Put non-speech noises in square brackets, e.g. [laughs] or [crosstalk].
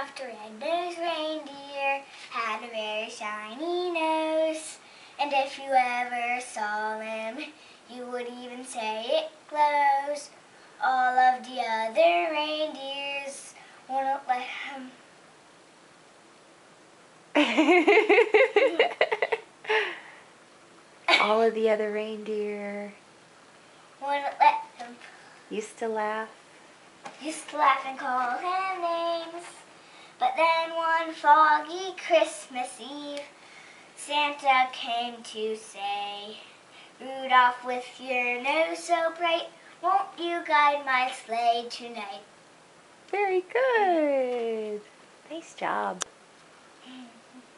The red-nosed reindeer had a very shiny nose. And if you ever saw him, you would even say it glows. All of the other reindeers wouldn't let him. [laughs] All of the other reindeer Wouldn't let him. used to laugh. Used to laugh and call him names. Then one foggy Christmas Eve, Santa came to say, Rudolph, with your nose so bright, won't you guide my sleigh tonight? Very good. Nice job. [laughs]